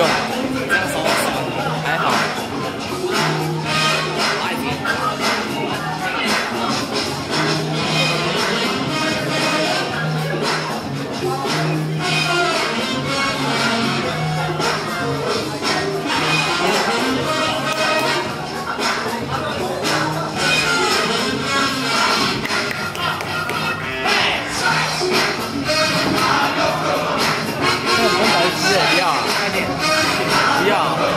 John. 样。